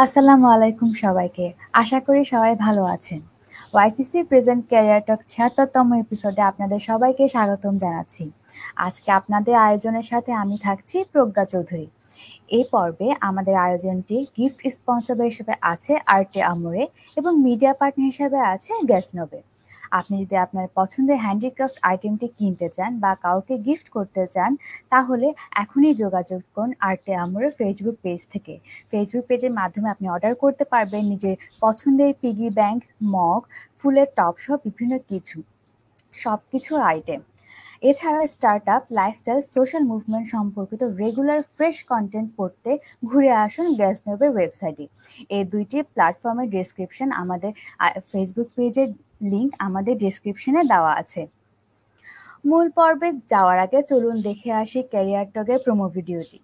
আসসালামু আলাইকুম সবাইকে। আশা করি সবাই ভালো আছেন। ওয়াইসিসি প্রেজেন্ট ক্যারিয়ার টক ছিয়াত্তরতম এপিসোডে আপনাদের সবাইকে স্বাগতম জানাচ্ছি। আজকে আপনাদের আয়োজনের সাথে আমি থাকছি প্রজ্ঞা চৌধুরী। এই পর্বে আমাদের আয়োজনটি গিফট স্পন্সর হিসেবে আছে আর্টে আমরে এবং মিডিয়া পার্টনার হিসেবে আছে গ্যাসনোবে আপনি যদি আপনার পছন্দের হ্যান্ডিক্রাফট আইটেমটি কিনতে চান বা কাউকে গিফট করতে চান, তাহলে এখনই যোগাযোগ করুন আর্টে আমরে ফেসবুক পেজ থেকে। ফেসবুক পেজের মাধ্যমে আপনি অর্ডার করতে পারবেন নিজের পছন্দের পিগি ব্যাংক মগ ফুলের টপ সহ বিভিন্ন কিছু সব কিছুর আইটেম এছাড়া start up lifestyle social movement সম্পর্কিত রেগুলার ফ্রেশ কন্টেন্ট পড়তে ঘুরে আসুন গ্যাস নোবের ওয়েবসাইটে এই দুইটি প্ল্যাটফর্মের ডিসক্রিপশন আমাদের ফেসবুক পেজের লিংক আমাদের ডিসক্রিপশনে দেওয়া আছে। মূল পর্বে যাওয়ার আগে চলুন দেখে আসি ক্যারিয়ার টকের প্রোমো ভিডিওটি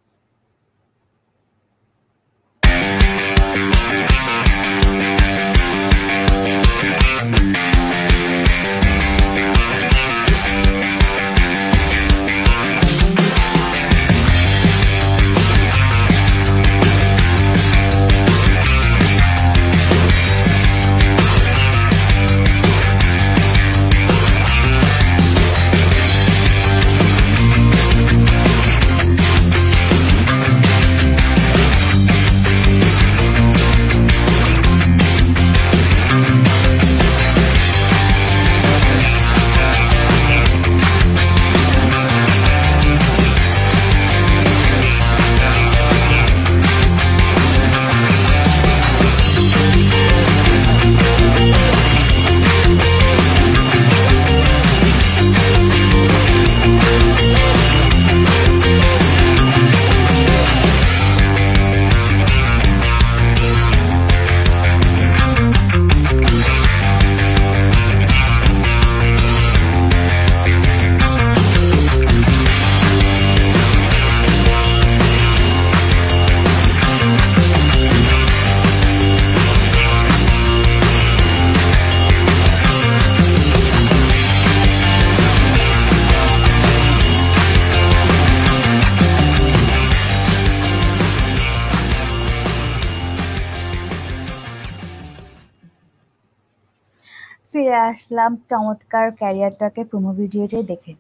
আসলাম চমৎকার ক্যারিয়ারটাকে প্রোমো ভিডিওটাই দেখে।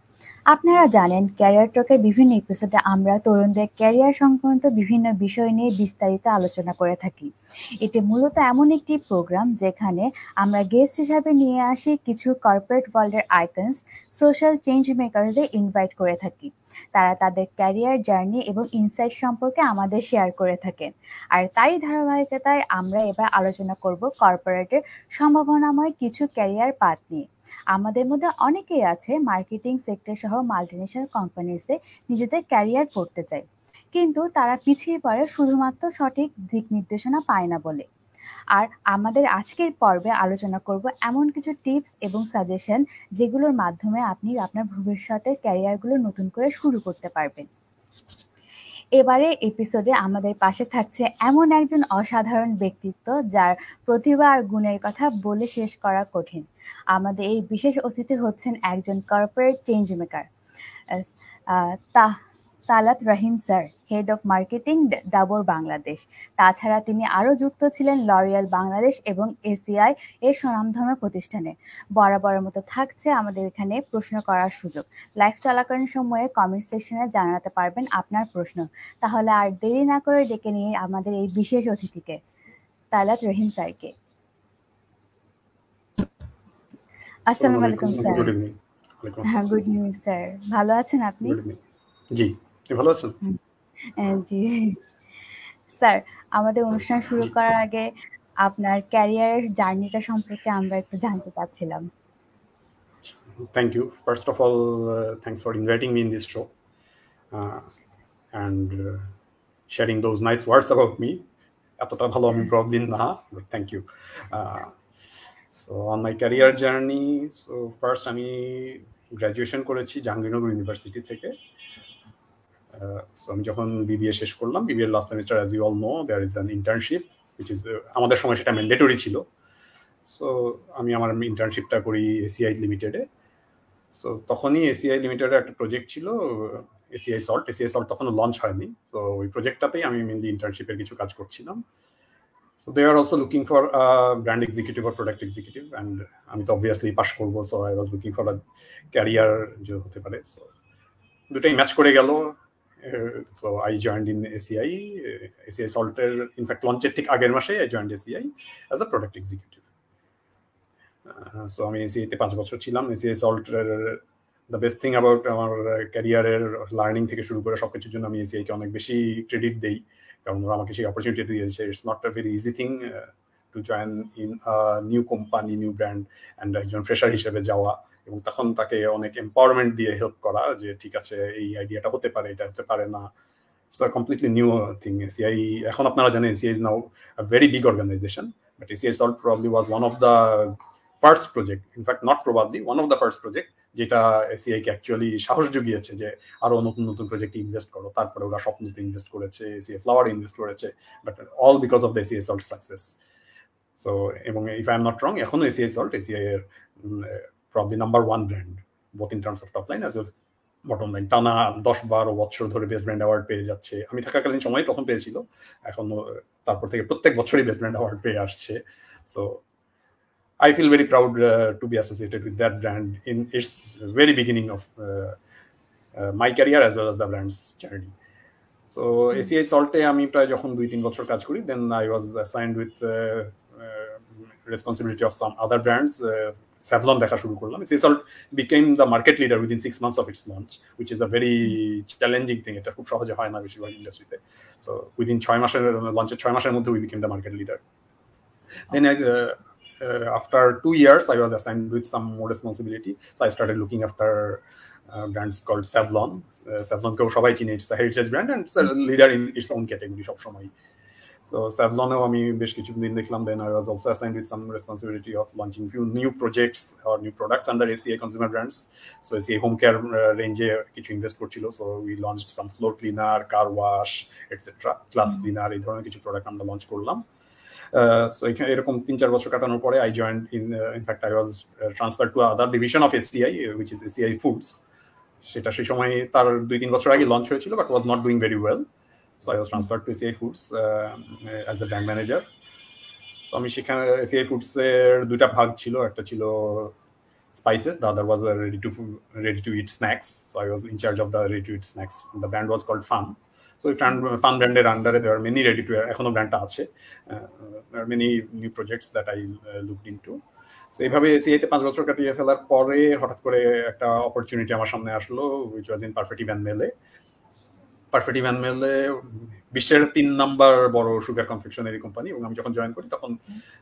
আপনারা জানেন, ক্যারিয়ার টকের বিভিন্ন এপিসোডে আমরা তরুণদের ক্যারিয়ার সংক্রান্ত বিভিন্ন বিষয় নিয়ে বিস্তারিত আলোচনা করে থাকি। এটি মূলত এমন একটি প্রোগ্রাম যেখানে আমরা গেস্ট হিসাবে নিয়ে আসি কিছু কর্পোরেট ওয়ার্ল্ডের আইকনস সোশ্যাল চেঞ্জ মেকারদের ইনভাইট করে থাকি। তারা তাদের ক্যারিয়ার জার্নি এবং ইনসাইট সম্পর্কে আমাদের শেয়ার করে থাকেন। আর তাই ধারাবাহিকতায় আমরা এবার আলোচনা করব কর্পোরেটের সম্ভাবনাময় কিছু ক্যারিয়ার পাত নিয়ে। আমাদের মধ্যে অনেকেই আছে মার্কেটিং সেক্টর সহ মাল্টিনেশনাল কোম্পানিসে নিজেদের ক্যারিয়ার করতে চায়। কিন্তু তারা পিছিয়ে পড়ে শুধুমাত্র সঠিক দিক নির্দেশনা পায় না বলে। আর আমাদের আজকের পর্বে আলোচনা করব এমন কিছু টিপস এবং সাজেশন যেগুলোর মাধ্যমে আপনি আপনার ভবিষ্যতের ক্যারিয়ারগুলো নতুন করে শুরু করতে পারবেন। এবারে এপিসোডে আমাদের পাশে থাকছে এমন একজন অসাধারণ ব্যক্তিত্ব যার প্রতিভা আর গুণের কথা বলে শেষ করা কঠিন। আমাদের এই বিশেষ অতিথি হচ্ছেন একজন কর্পোরেট চেঞ্জ মেকার তা Salat Rahim sir head of marketing Dabur Bangladesh তাছাড়া তিনি আরও যুক্ত ছিলেন লরিয়াল বাংলাদেশ এবং এসিআই এর স্বনামধর্ম প্রতিষ্ঠানে। বরাবরের মতো থাকছে আমাদের এখানে প্রশ্ন করার সুযোগ। লাইভ চলাকালীন সময়ে কমেন্ট সেকশনে জানাতে পারবেন আপনার প্রশ্ন। তাহলে আর দেরি না করে ডেকে নিয়ে আমাদের এই বিশেষ অতিথিকে তালাত রহিম স্যারকে। আসসালামু আলাইকুম স্যার। হ্যাঁ গুড ইভিনিং স্যার ভালো আছেন আপনি? জি। ভালো আছেন? জি। স্যার আমাদের অনুষ্ঠান শুরু করার আগে আপনার ক্যারিয়ার জার্নিটা সম্পর্কে আমরা একটু জানতে চাচ্ছিলাম। Of all, uh, thanks for inviting me in this show uh, and uh, sharing those nice words about me. এতটা ভালো আমি প্রবলেম না but thank you so on my career journey so first আমি গ্র্যাজুয়েশন করেছি Jahangirnagar university থেকে আমি যখন BBA শেষ করলাম BBA last semester as you all know there is an internship which is আমাদের সময় সেটা ম্যান্ডেটরি ছিল। সো আমি আমার ইন্টার্নশিপটা করি এসিআই লিমিটেডে সো তখনই এসিআই লিমিটেডের একটা প্রজেক্ট ছিল এসিআই সল্ট এসিআই সল্ট তখনও লঞ্চ হয়নি। সো ওই প্রজেক্টটাতেই আমি মেনলি ইন্টার্নশিপের কিছু কাজ করছিলাম। So they are also looking for brand executive executive product executive and আমি তো obviously পাশ করব so I was looking for a career যে হতে পারে। সো দুটাই ম্যাচ করে গেল। So, I joined in ACI ACI Salter, in fact লঞ্চের ঠিক আগের মাসে I joined ACI as a product executive. So, আমি এসিআইতে পাঁচ বছর ছিলাম। এসিআই সল্টের দ্য বেস্ট থিং অ্যাবাউট আমার ক্যারিয়ারের লার্নিং থেকে শুরু করে সব কিছুর জন্য আমি এসিআইকে অনেক বেশি ক্রেডিট দেই। কারণ ওরা আমাকে সেই অপরচুনিটি দিয়েছে। It's not a very easy thing to join in new company new brand and একজন ফ্রেশার হিসেবে যাওয়া। এবং তখন তাকে অনেক এম্পাওয়ারমেন্ট দিয়ে হেল্প করা যে, ঠিক আছে, এই আইডিয়াটা হতে পারে, এটা হতে পারে না। কমপ্লিটলি নিউ থিং এসিআই এখন আপনারা জানেন ACI is now very big organisation but ACI salt probably was one of the first project in fact not probably one of the first project যেটা এসিআই কে অ্যাকচুয়ালি সাহস জুগিয়েছে যে, আরও নতুন নতুন প্রজেক্টে ইনভেস্ট করো। তারপরে ওরা স্বপ্নতে ইনভেস্ট করেছে এসিআই ফ্লাওয়ার ইনভেস্ট করেছে but all because of the ACI salt success so এবং if I am not wrong এখনও এসিআই সল্ট এসিআই এর probably number one brand both in terms of top line as well bottom line টানা দশ বারো বছর ধরে best brand award পেয়ে যাচ্ছে। আমি থাকাকালীন সময় তখন পেয়েছিল এখন তারপর থেকে প্রত্যেক বছরই বেস্ট ব্র্যান্ড অ্যাওয়ার্ড পেয়ে আসছে। So I feel very proud uh, to be associated with that brand in its very beginning of uh, uh, my career as well as the brand's journey. So আমি প্রায় যখন দুই তিন বছর কাজ করি then I was assigned with responsibility of some other brands. Savlon দেখা শুরু করলাম ACI Salt became the market leader within six months of its launch, which is a very challenging thing. এটা খুব সহজে হয় না বেশিরভাগ ইন্ডাস্ট্রিতে সো উইদিন ছয় মাসের লঞ্চের ছয় মাসের মধ্যে we became the market leader then uh, after two years, I was assigned with some more responsibility. So I started looking after uh, brands called Savlon. Uh, Savlon কেউ সবাই চিনে it's a heritage brand and it's a leader in its own category সবসময় So Savlonও আমি বেশ কিছুদিন দেখলাম then I was also assigned with some responsibility of launching few new projects or new products under ACA consumer brands. So ACA home care range কিছু invest করছিল so we launched some floor cleaner, car wash, etc. class cleaner এই ধরনের কিছু product আমরা launch করলাম so এখানে এরকম তিন চার বছর কাটানোর পরে I joined in in fact I was transfer to other division of STI which is ACI foods সেটা সেই সময় তার দুই তিন বছর আগে লঞ্চ হয়েছিল but was not doing very well so I was transfer to ACI foods as a brand manager তো আমি সেখানে এসিআই ফুডসের দুইটা ভাগ ছিল একটা ছিল spices the other was a ready to ready to eat snacks so i was in charge of the ready to eat snacks the brand was called fun So Fun branded under there are many ready to এখনো ব্র্যান্ডটা আছে there are many new projects that I uh, looked into so এইভাবে সিআইতে পাঁচ বছর কাটিয়ে ফেলার পরে হঠাৎ করে একটা অপরচুনিটি আমার সামনে আসলো which was in perfect Van মেলে Perfetti Van Melle বিশ্বের তিন নাম্বার বড় সুগার কনফেকশনারি কোম্পানি এবং আমি যখন জয়েন করি তখন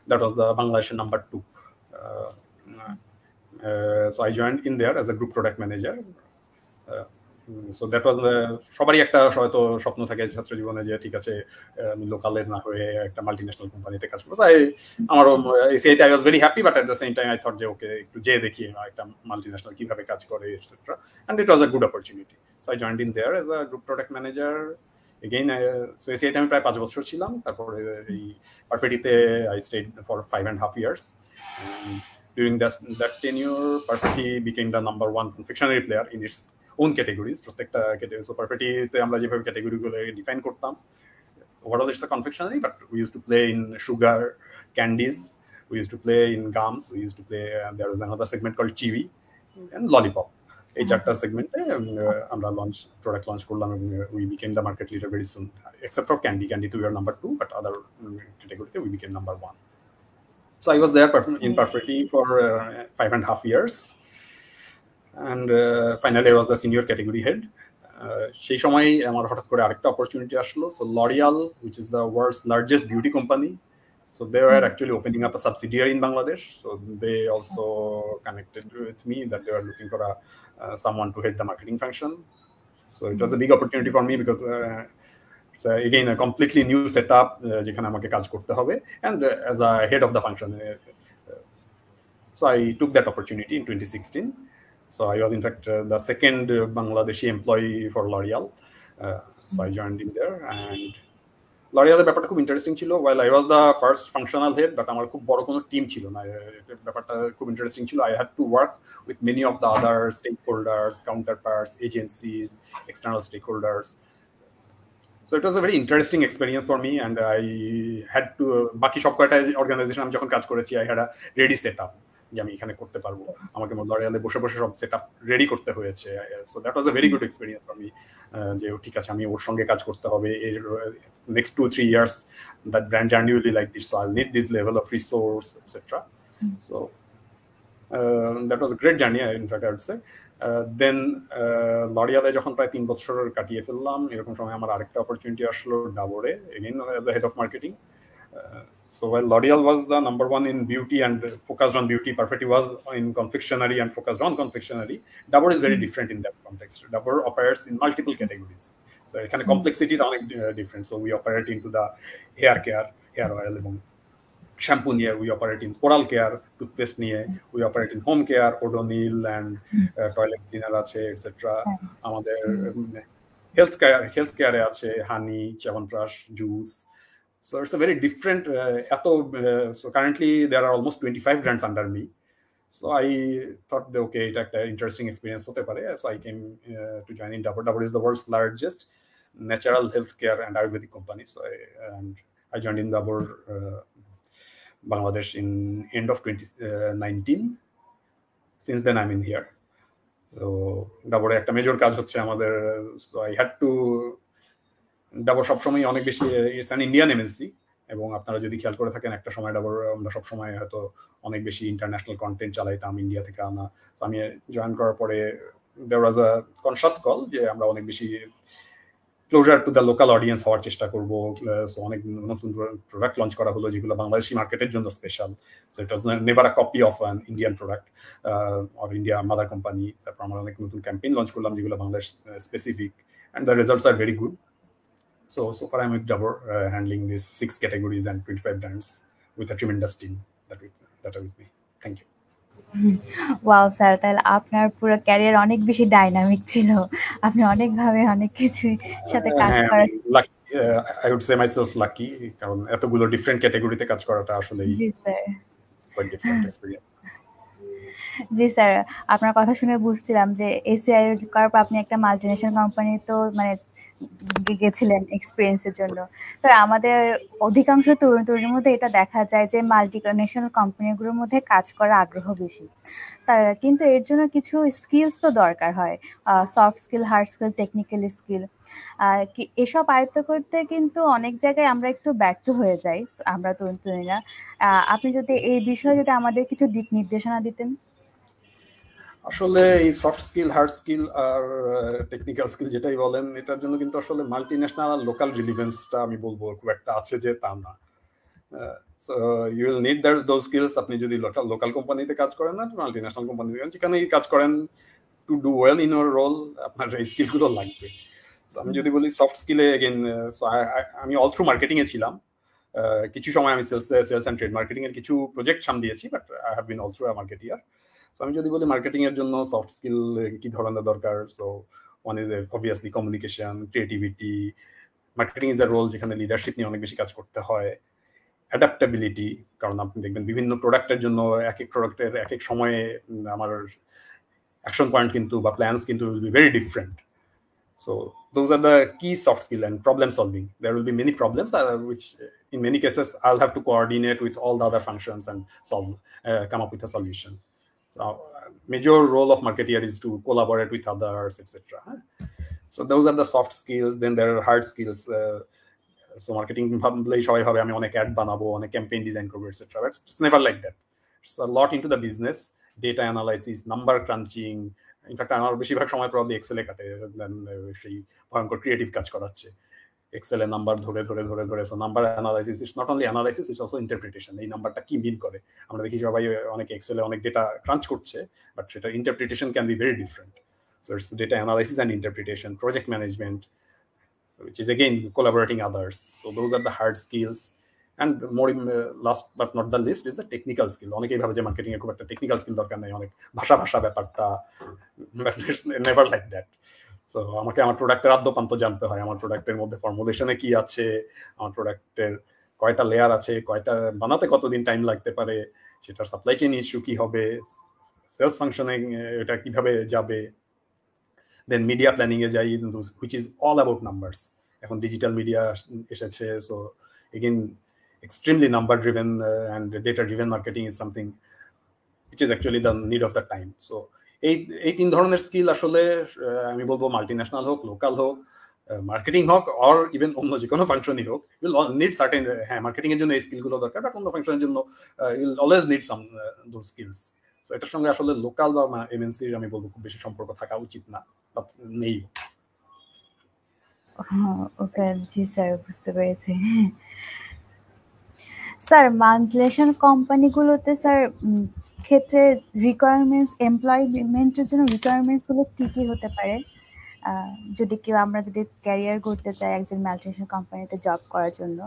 দ্যাট ওয়াজ দ্য বাংলাদেশের number two so I join in there as a group product manager so that was সবারই একটা হয়তো স্বপ্ন থাকে ছাত্র জীবনে যে ঠিক আছে আমি লোকালের না হয়ে একটা মাল্টি ন্যাশনাল কোম্পানিতে কাজ করব। তাই আমারও এসিআইতে I was very happy but at the same time I thought যে ওকে একটু যে দেখি, একটা মাল্টি ন্যাশনাল কীভাবে কাজ করে etcetera and it was a good opportunity so I joined in there as a group product manager again so এসিআইতে আমি প্রায় পাঁচ বছর ছিলাম। তারপরে এই পারফেটিতে I stayed for five and half years during that, that tenure, Perfetti became the number one confectionery player in its own categories. প্রত্যেকটা category so পারফেক্টিতে আমরা যেভাবে ক্যাটাগরিগুলো ডিফাইন করতাম overall it's a confectionery but we use to play in sugar candies we use to play in gums we use to play there was another segment call chewy and lollipop এই চারটা সেগমেন্টে আমরা launch product launch করলাম এবং we became the market leader very soon except for candy candy তো we are number two but other ক্যাটাগরিতে we became number one So I was there in Perfetti for uh, five and a half years. And uh, finally I was the senior category head. সেই সময় আমার হঠাৎ করে আরেকটা opportunity আসলো so L'Oreal which is the world's largest beauty company so they are actually opening up a subsidiary in Bangladesh so they also connected with me that they are looking for a someone to head the marketing function so it was a big opportunity for me because it's uh, again a completely new setup যেখানে আমাকে কাজ করতে হবে and uh, as a head of the function uh, so I took that opportunity in 2016 so I was in fact the second Bangladeshi employee for L'Oreal so I joined in there and লরিয়ালের ব্যাপারটা খুব interesting ছিল। While I was the first functional head but আমার খুব বড় কোনো team ছিল না। ব্যাপারটা খুব ইন্টারেস্টিং ছিল। I had to work with many of the other stakeholders counterparts agencies external stakeholders so it was a very interesting experience for me and I had to বাকি সব কয়টা অর্গানাইজেশন আমি যখন কাজ করেছি I had a ready set up যে আমি এখানে করতে পারব। আমাকে লরিয়ালে বসে বসে সব সেট আপ রেডি করতে হয়েছে। So that was a very good experience for me যে ঠিক আছে আমি ওর সঙ্গে কাজ করতে হবে। এর next two three years that brand জার্নিউলি like this so I need this level of resource etcetera so that was great journey in fact I say then লরিয়ালে যখন প্রায় তিন বছর কাটিয়ে ফেললাম এরকম সময় আমার আরেকটা অপরচুনিটি আসলো ডাবরে again as a head of marketing So while L'Oreal was the number one in beauty and focused on beauty, Perfetti was in confectionery and focused on confectionery. Dabur is very different in that context. Dabur operates in multiple categories. So kind of complexity is different. So we operate into the hair care, hair oil, shampoo নিয়ে we operate in oral care toothpaste নিয়ে we operate in home care odonil and uh, toilet cleaner আছে etc আমাদের health care health কেয়ারে আছে হানি chyawanprash juice so it's a very different uh, eto, uh, so currently there are almost 25 brands under me so i thought that, okay it had an interesting experience hote pare so i came uh, to join in Dabur. Dabur is the world's largest natural healthcare and ayurvedic company so i and i joined in Dabur uh, Bangladesh in end of 2019. Since then, I'm in here. So ডাবরে একটা major কাজ হচ্ছে আমাদের so I had two Dabur সবসময় অনেক বেশি it's an Indian MNC এবং আপনারা যদি খেয়াল করে থাকেন একটা সময় ডাবর, আমরা সবসময় হয়তো অনেক বেশি ইন্টারন্যাশনাল কন্টেন্ট চালাইতাম ইন্ডিয়া থেকে আনা। তো আমি জয়েন করার পরে দেওয়ার ওয়াজ আ কনসাস কল যে আমরা অনেক বেশি closer to the local audience হওয়ার চেষ্টা করব। সো অনেক নতুন প্রোডাক্ট লঞ্চ করা হলো যেগুলো বাংলাদেশি মার্কেটের জন্য special so it was never a copy of an Indian product or India mother company তারপর আমরা অনেক নতুন ক্যাম্পেইন লঞ্চ করলাম যেগুলো Bangladesh specific and the results are very good so so far I with Dabur handling this six categories and twenty five brands with a tremendous team that with that are with me thank you wow sir তাহলে আপনার পুরো career অনেক বেশি dynamic ছিল। আপনি অনেকভাবে অনেক কিছুর সাথে কাজ করার I would say myself lucky কারণ এতগুলো ডিফারেন্ট ক্যাটাগরিতে কাজ করাটা আসলে জি স্যার কোয়াইট ডিফারেন্ট এক্সপেরিয়েন্স জি স্যার আপনার কথা শুনে বুঝছিলাম যে এসিআই পর আপনি একটা মাল্টিনেশনাল কোম্পানি তো মানে গেছিলেন এক্সপিরিয়েন্সের জন্য। তো আমাদের অধিকাংশ তরুণ তরুণীর মধ্যে এটা দেখা যায় যে মাল্টি ন্যাশনাল কোম্পানিগুলোর মধ্যে কাজ করার আগ্রহ বেশি। তা কিন্তু এর জন্য কিছু স্কিলস তো দরকার হয়। Soft skill hard skill technical skill এসব আয়ত্ত করতে কিন্তু অনেক জায়গায় আমরা একটু ব্যর্থ হয়ে যাই, আমরা তরুণ তরুণীরা। আপনি যদি এই বিষয়ে যদি আমাদের কিছু দিক নির্দেশনা দিতেন। আসলে এই সফট স্কিল হার্ড স্কিল আর টেকনিক্যাল স্কিল যেটাই বলেন, এটার জন্য কিন্তু আসলে মাল্টি ন্যাশনাল আর লোকাল রিলিভেন্সটা আমি বলব, খুব একটা আছে যে তা না। You will need that those skills আপনি যদি লোকাল লোকাল কোম্পানিতে কাজ করেন না মাল্টি ন্যাশনাল কোম্পানিতে যেখানেই কাজ করেন to do well in your role আপনার এই স্কিলগুলো লাগবে। আমি যদি বলি সফট স্কিলে এগেন আমি অল থ্রু মার্কেটিং এ ছিলাম কিছু সময় আমি sales sales and trade marketing এর কিছু project সামলিয়েছি but I have been all through a marketeer so আমি যদি বলি মার্কেটিং এর জন্য সফট স্কিল কি ধরনের দরকার so one is obviously communication creativity marketing is a role যেখানে লিডারশিপ নিয়ে অনেক বেশি কাজ করতে হয় অ্যাডাপ্টাবিলিটি কারণ আপনি দেখবেন বিভিন্ন প্রোডাক্টের জন্য এক এক প্রোডাক্টের এক এক সময়ে আমার অ্যাকশন পয়েন্ট কিন্তু বা প্ল্যান্স কিন্তু will be very different So those are the key soft skill and problem solving. There will be many problems uh, which in many cases I'll have to coordinate with all the other functions and solve, uh, come up with a solution. So uh, major role of marketeer is to collaborate with others, etc. So those are the soft skills. Then there are hard skills. Uh, so marketing ভাবলেই সবাই ভাবে আমি অনেক ad বানাবো অনেক campaign design করব etcetera but it's never like that it's a lot into the business data analysis number crunching in fact আমার বেশিরভাগ সময় প্রবলি এক্সেলে কাটে সেই ভয়ঙ্কর ক্রিয়েটিভ কাজ করাচ্ছে এক্সেলে নাম্বার ধরে ধরে ধরে ধরে so number analysis it's not only analysis it's also interpretation এই নাম্বারটা কি মিন করে? আমরা দেখি সবাই অনেক এক্সেলে অনেক ডেটা ক্রাঞ্চ করছে বাট সেটা interpretation can be very different so it's data analysis and interpretation project management which is again collaborating others. So those are the hard skills. And more in, uh, last but not the least is the technical skill. অনেকেই ভাবে যে marketing এর খুব একটা technical skill দরকার নেই অনেক ভাষা ভাষা ব্যাপারটা নেভার লাইক দ্যাট সো আমাকে আমার প্রোডাক্টের আদ্যপান্ত জানতে হয়। আমার প্রোডাক্টের মধ্যে ফর্মুলেশনে কি আছে? আমার প্রোডাক্টের কয়টা লেয়ার আছে? কয়টা, বানাতে কতদিন টাইম লাগতে পারে? সেটার সাপ্লাই চেইন ইস্যু কি হবে? সেলস ফাংশনে এটা কীভাবে যাবে? দেন মিডিয়া প্ল্যানিং এ যাই which is all about numbers এখন ডিজিটাল মিডিয়া এসেছে so again extremely number driven and data data marketing is something which is actually the need of the time so এই এই তিন ধরনের স্কিল আসলে আমি বলব মাল্টি ন্যাশনাল হোক লোকাল হোক মার্কেটিং হোক অর ইভেন অন্য যে কোনো ফাংশনই হোক ইউল নিড সার্টেন হ্যাঁ মার্কেটিং এর জন্য এই স্কিলগুলো দরকার বাট অন্য ফাংশনের জন্য ইউল অলওয়েজ নিড সাম দো স্কিলস তো এটার সঙ্গে আসলে লোকাল বা এমএনসির আমি বলব, খুব বেশি সম্পর্ক থাকা উচিত না, বা নেই। ওকে, জি স্যার, বুঝতে পেরেছি। স্যার মাল্টিনেশনাল কোম্পানিগুলোতে, স্যার ক্ষেত্রে রিকোয়ারমেন্টস এমপ্লয়মেন্টের জন্য রিকোয়ারমেন্টসগুলো কি কি হতে পারে? যদি কেউ, আমরা যদি ক্যারিয়ার করতে চাই একজন মাল্টিনেশনাল কোম্পানিতে জব করার জন্য।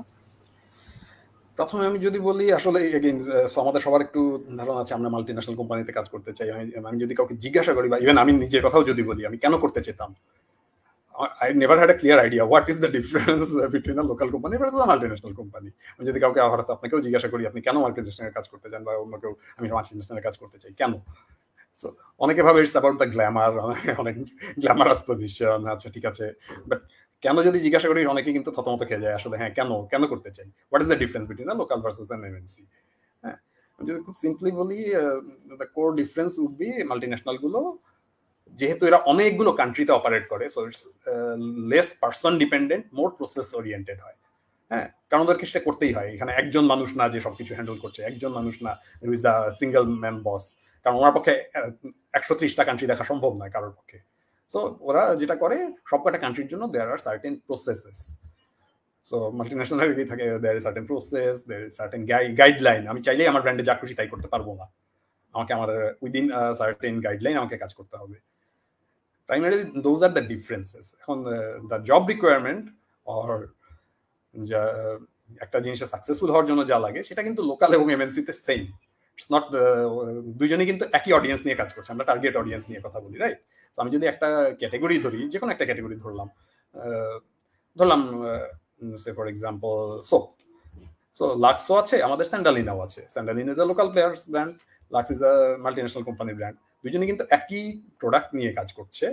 প্রথমে আমি যদি বলি, আসলে এগেইন আমাদের সবার একটু ধারণা আছে, আমরা মাল্টি কোম্পানিতে কাজ করতে চাই। আমি যদি কাউকে জিজ্ঞাসা করি বা ইভেন আমি নিজের কথাও যদি বলি, আমি কেন করতে চেতাম? I never had a clear idea. What is the difference between a local company versus a multinational company? আমি যদি কাউকে হঠাৎ আপনাকেও জিজ্ঞাসা করি, আপনি কেন মাল্টিনেশনাল কাজ করতে চান বা অন্য কেউ আমি মাল্টিনেশনাল কাজ করতে চাই, কেন? সো অনেকে ভাবে ইটস অ্যাবাউট দ্য গ্ল্যামার অনেক গ্ল্যামারাস পজিশন আচ্ছা ঠিক আছে। বাট কেন যদি জিজ্ঞাসা করি অনেকে কিন্তু থতমত খেয়ে যায়, আসলে হ্যাঁ কেন? কেন করতে চাই? What is the difference between local versus the MNC হ্যাঁ যদি খুব সিম্পলি বলি the core difference would be মাল্টিন্যাশনালগুলো যেহেতু এরা অনেকগুলো কান্ট্রিতে অপারেট করে so it's less person dependent more process oriented হয়। হ্যাঁ কারণ ওদেরকে সেটা করতেই হয়। এখানে একজন মানুষ না যে সবকিছু হ্যান্ডেল করছে, একজন মানুষ না is the single man boss কারণ ওনার পক্ষে একশো ত্রিশটা কান্ট্রি দেখা সম্ভব নয় কারোর পক্ষে। সো ওরা যেটা করে, সবকটা কান্ট্রির জন্য there are certain processes so multi multinational থাকে there is certain process there is certain guideline আমি চাইলেই আমার ব্র্যান্ডে যা খুশি তাই করতে পারব না। আমাকে আমার উইদিন সার্টেন গাইডলাইন আমাকে কাজ করতে হবে। Primarily those are the differences. এখন দ্য জব রিকোয়ারমেন্ট অর যা, একটা জিনিসে সাকসেসফুল হওয়ার জন্য যা লাগে, সেটা কিন্তু লোকাল এবং এমএনসিতে সেম ইটস নট দুজনেই কিন্তু একই অডিয়েন্স নিয়ে কাজ করছে। আমরা টার্গেট অডিয়েন্স নিয়ে কথা বলি রাইট তো আমি যদি একটা ক্যাটেগরি ধরি যে কোনো একটা ক্যাটেগরি ধরলাম ধরলাম say for example soap so লাক্সও আছে, আমাদের স্যান্ডালিনাও আছে। Sandalina is a local players brand Lux is a multinational company brand দুজনে কিন্তু একই প্রোডাক্ট নিয়ে কাজ করছে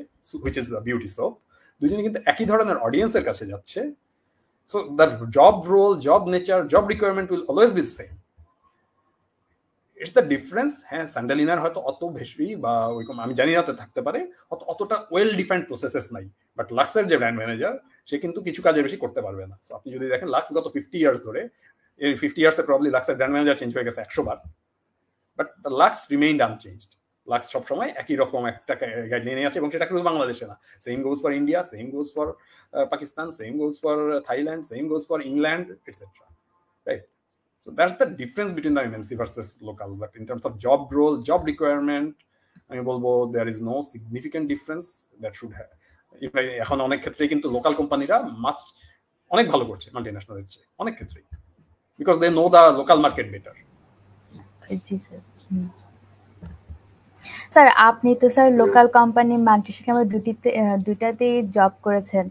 হুইচ ইজ বিউটি সোপ দুজনে কিন্তু একই ধরনের অডিয়েন্সের কাছে যাচ্ছে। So the job role job nature job requirement will always be same it's the difference হ্যাঁ স্যান্ডেলিনার হয়তো অত বেশি বা ওইরকম, আমি জানি না থাকতে পারে, অত, অতটা ওয়েল ডিফাইন্ড প্রসেসেস নাই। বাট লাক্সের যে ব্র্যান্ড ম্যানেজার সে কিন্তু কিছু কাজের বেশি করতে পারবে না। সো আপনি যদি দেখেন লাক্স গত ফিফটি ইয়ার্স ধরে, এই ফিফটি ইয়ার্সে প্রবলি লাক্সের ব্র্যান্ড ম্যানেজার চেঞ্জ হয়ে গেছে একশো বার। But the Lux remained unchanged Lux সবসময় একই রকম একটা গাইডলাইনে আছে এবং সেটা শুধু বাংলাদেশে না। Same goes for India same goes for Pakistan same goes for Thailand same goes for England etcetera right So that's the difference between the MNC versus local. But in terms of job role, job requirement, আমি বলব there is no significant difference that should have. এখন অনেক ক্ষেত্রে কিন্তু local কোম্পানিরা মাছ অনেক ভালো করছে মাল্টিন্যাশনালের চেয়ে অনেক ক্ষেত্রেই। Because they know the local market better G sir sir, আপনি তো স্যার লোকাল কোম্পানি মাল্টিনেশনাল দুটিতে দুইটাতেই জব করেছেন।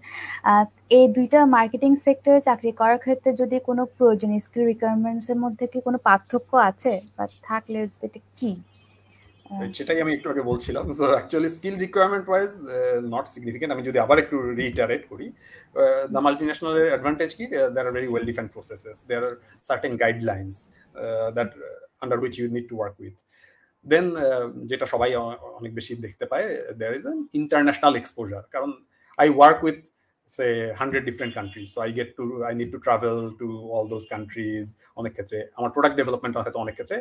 এই দুইটা মার্কেটিং সেক্টরে চাকরি করার ক্ষেত্রে যদি কোনো প্রয়োজনীয় স্কিল রিকোয়ারমেন্টস এর মধ্যে কি কোনো পার্থক্য আছে? বা থাকলে এটা কি? সেটাই আমি একটু আগে বলছিলাম। So actually skill requirement wise not significant আমি যদি আবার একটু রিটারেট করি দ্য মাল্টিন্যাশনালের অ্যাডভান্টেজ কি? There are very well defined processes there are certain guidelines that under which you need to work with then যেটা সবাই অনেক বেশি দেখতে পায় there is an international exposure কারণ I work with say hundred different countries so I get to I need to travel to all those countries অনেক ক্ষেত্রে। আমার প্রোডাক্ট ডেভেলপমেন্ট হয়তো অনেক ক্ষেত্রে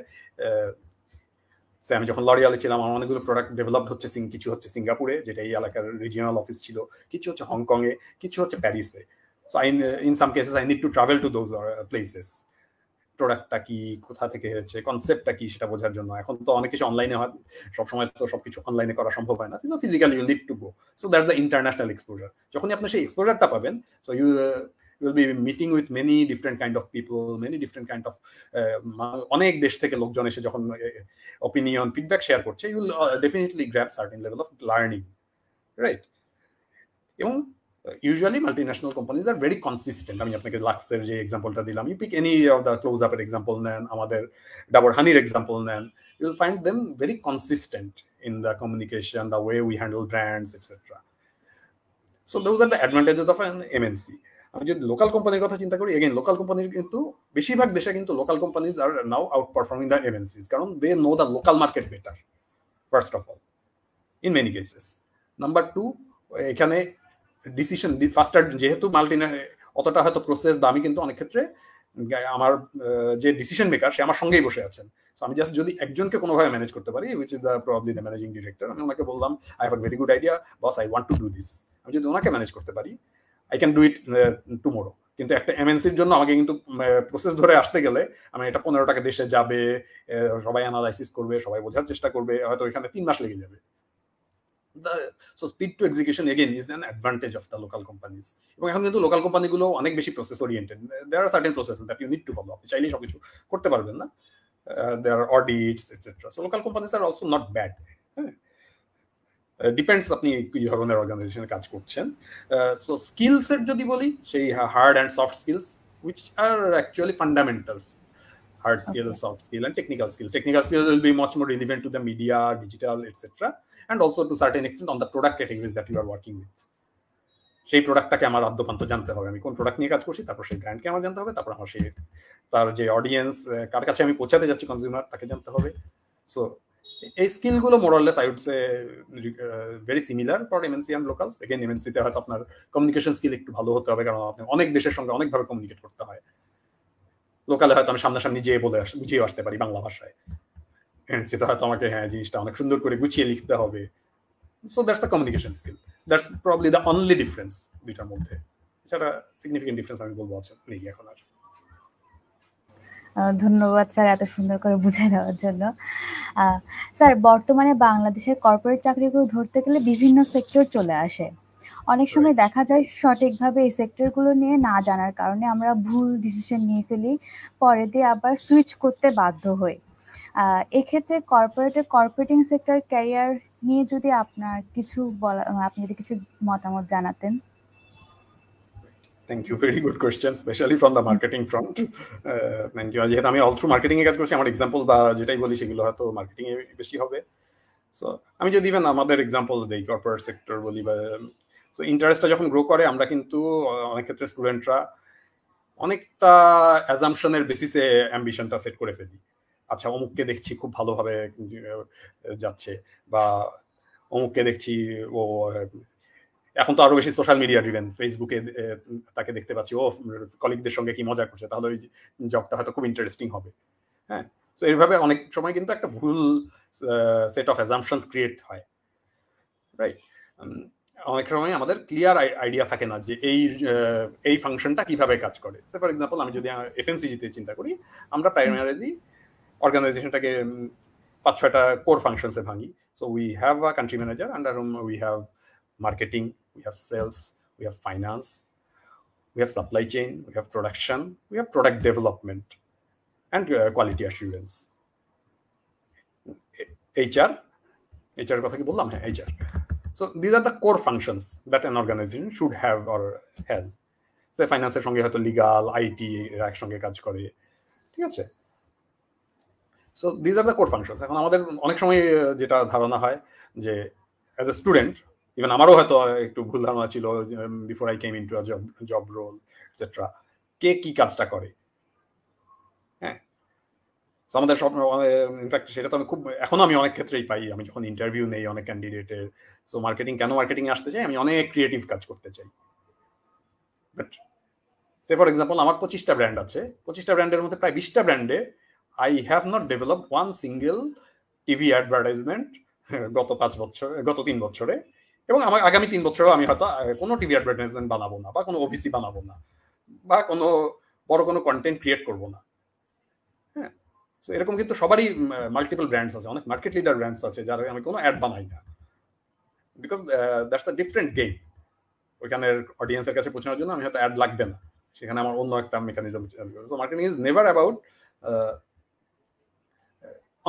সে আমি যখন লরিয়ালে ছিলাম, আমার অনেকগুলো প্রোডাক্ট ডেভেলপড হচ্ছে সিং, কিছু হচ্ছে সিঙ্গাপুরে, যেটা এই এলাকার রিজিওনাল অফিস ছিল, কিছু হচ্ছে হংকংয়ে কিছু হচ্ছে প্যারিসে so I in some cases I need to travel to those places প্রোডাক্টটা কি, কোথা থেকে হচ্ছে কনসেপ্টটা কি সেটা বোঝার জন্য। এখন তো অনেক কিছু অনলাইনে হয়, সবসময় তো সবকিছু অনলাইনে করা সম্ভব হয় না। So physically you need to go so that's the international exposure যখনই আপনি সেই এক্সপোজারটা পাবেন so you will be meeting with many different kind of people, many different kind of অনেক দেশ থেকে লোকজন এসে যখন অপিনিয়ন ফিডব্যাক শেয়ার করছে you will definitely grab certain level of learning right এবং usually, multinational companies are very consistent. আমি আপনাকে লাক্সের যে এক্সাম্পলটা দিলাম you pick any of the close আপের এক্সাম্পল নেন, আমাদের ডাবর হানির এক্সাম্পল নেন you will find them very consistent in the communication the way we handle brands etcetera so those are the advantages of an MNC আমি যদি local কোম্পানির কথা চিন্তা করি এগেন লোকাল কোম্পানির কিন্তু, বেশিরভাগ দেশে কিন্তু local companies are now outperforming the MNCs কারণ they know the local market better first of all in many cases number two এখানে ডিসিশন ফাস্টার যেহেতু মাল্টি অতটা হয়তো প্রসেস আমি কিন্তু অনেক ক্ষেত্রে আমার যে ডিসিশন মেকার সে আমার সঙ্গেই বসে আছেন। সো আমি জাস্ট যদি একজনকে কোনোভাবে ম্যানেজ করতে পারি which is the probably the managing director আমি ওনাকে বললাম I have very good idea boss I want to do this আমি যদি ওনাকে ম্যানেজ করতে পারি I can do it tomorrow কিন্তু একটা এমএনসির জন্য আমাকে কিন্তু প্রসেস ধরে আসতে গেলে, আমি এটা পনেরো টাকা দেশে যাবে সবাই অ্যানালাইসিস করবে, সবাই বোঝার চেষ্টা করবে, হয়তো এখানে তিন মাস লেগে যাবে। So speed to execution again is an advantage of the local companies এবং এখন কিন্তু লোকাল কোম্পানিগুলো অনেক বেশি process oriented there are certain process that you need to follow আপনি চাইলেই সবকিছু করতে পারবেন না। There audits etcetera so local companies are also not bad হ্যাঁ? ডিপেন্ডস আপনি কি ধরনের অর্গানাইজেশনে কাজ করছেন। সো স্কিলসের যদি বলি, সেই hard and soft skills which are actually fundamentals hard skills, okay. soft skill, and technical skills. Technical skills will be much more relevant to the media, digital, etc., and also to certain extent on the product categories that you are working with. সেই প্রোডাক্টটাকে আমার আদ্যপান্ত জানতে হবে আমি কোন product নিয়ে কাজ করছি তারপর সেই ব্র্যান্ডকে আমার জানতে হবে তারপর আমার সেই তার যে অডিয়েন্স কার কাছে আমি পৌঁছাতে যাচ্ছি কনজিউমার তাকে জানতে হবে সো এই স্কিলগুলো more or less I would say very similar for MNC and locals again এমএনসিতে হয়তো আপনার কমিউনিকেশন স্কিল একটু ভালো হতে হবে কারণ আপনি অনেক দেশের সঙ্গে অনেকভাবে কমিউনিকেট করতে হয় লোকালে হয়তো আমি সামনাসামনি যেয়ে বলে বুঝিয়ে আসতে পারি বাংলা ভাষায়। সেটা হয়তো আমাকে হ্যাঁ জিনিসটা অনেক সুন্দর করে গুছিয়ে লিখতে হবে। So that's the communication skill that's probably the only difference দুইটার মধ্যে। এছাড়া সিগনিফিকেন্ট ডিফারেন্স আমি বলব আছে, নেই এখন আর। ধন্যবাদ স্যার এত সুন্দর করে বুঝাই দেওয়ার জন্য। স্যার, বর্তমানে বাংলাদেশের কর্পোরেট চাকরিগুলো ধরতে গেলে বিভিন্ন সেক্টর চলে আসে। অনেক সময় দেখা যায় সঠিকভাবে এই সেক্টরগুলো নিয়ে না জানার কারণে আমরা ভুল ডিসিশন নিয়ে ফেলি পরে দিয়ে আবার সুইচ করতে বাধ্য হই। এক্ষেত্রে কর্পোরেটের কর্পোরেটিং সেক্টর ক্যারিয়ার নিয়ে যদি আপনার কিছু বলা আপনি যদি কিছু মতামত জানাতেন। Thank you very good question specially from the marketing front thank you যেহেতু আমি অল থ্রু মার্কেটিং এ কাজ করছি আমার এক্সাম্পল বা যেটাই বলি সেগুলো হয়তো মার্কেটিং এ বেশি হবে। সো আমি যদি ইভেন আমাদের এক্সাম্পল দিই কর্পোরেট সেক্টর বলি বা সো ইন্টারেস্টটা যখন গ্রো করে, আমরা কিন্তু অনেক ক্ষেত্রে স্টুডেন্টরা অনেকটা অ্যাজামশনের বেসিসে অ্যাম্বিশনটা সেট করে ফেলি। আচ্ছা অমুককে দেখছি খুব ভালোভাবে যাচ্ছে বা অমুককে দেখছি, ও এখন তো আরও বেশি সোশ্যাল মিডিয়া ড্রিভেন ফেসবুকে তাকে দেখতে পাচ্ছি, ও কলিগদের সঙ্গে কি মজা করছে, তাহলে ওই জবটা হয়তো খুব ইন্টারেস্টিং হবে। হ্যাঁ? তো এইভাবে অনেক সময় কিন্তু একটা ভুল সেট অফ অ্যাজামশনস ক্রিয়েট হয়। রাইট অনেক সময় আমাদের ক্লিয়ার আইডিয়া থাকে না যে এই এই ফাংশনটা কীভাবে কাজ করে সে ফর এক্সাম্পল আমি যদি এফএমসিজিতে চিন্তা করি আমরা প্রাইমারিলি অর্গানাইজেশনটাকে পাঁচ ছয়টা কোর ফাংশনসে ভাঙি so we have a country manager under home we have marketing we have sales we have finance we have supply chain, we have production, we have product development, and uh, quality assurance. HR, HR কথা কি বললাম হ্যাঁ HR. So, these are the core functions that an organization should have or has. সে ফাইন্যান্সের সঙ্গে হয়তো legal IT এরা একসঙ্গে কাজ করে। ঠিক আছে? So these are the core functions এখন আমাদের অনেক সময় যেটা ধারণা হয় যে অ্যাজ এ স্টুডেন্ট ইভেন আমারও হয়তো একটু ভুল ধারণা ছিল before I came into job job role etcetera কে কি কাজটা করে? আমাদের সব ইনফ্যাক্ট সেটা তো আমি খুব, এখনও আমি অনেক ক্ষেত্রেই পাই। আমি যখন ইন্টারভিউ নেই অনেক ক্যান্ডিডেটের সো মার্কেটিং কেন মার্কেটিং আসতে চাই? আমি অনেক ক্রিয়েটিভ কাজ করতে চাই। বাট সে ফর এক্সাম্পল আমার পঁচিশটা ব্র্যান্ড আছে। পঁচিশটা ব্র্যান্ডের মধ্যে প্রায় বিশটা ব্র্যান্ডে I have not developed one single TV advertisement গত পাঁচ বছর, গত তিন বছরে। এবং আমার আগামী তিন বছরেও আমি হয়তো কোনো টিভি অ্যাডভার্টাইজমেন্ট বানাবো না, বা কোনো ওভিসি বানাবো না, বা কোনো বড় কোনো কন্টেন্ট ক্রিয়েট করব না। সো এরকম কিন্তু সবারই মাল্টিপল ব্র্যান্ডস আছে। অনেক মার্কেট লিডার ব্র্যান্ডস আছে যারা আমি কোনো অ্যাড বানাই না। Because that's a different game ওইখানের অডিয়েন্সের কাছে পৌঁছানোর জন্য আমি হয়তো অ্যাড লাগবে না। সেখানে আমার অন্য একটা mechanism so marketing is never about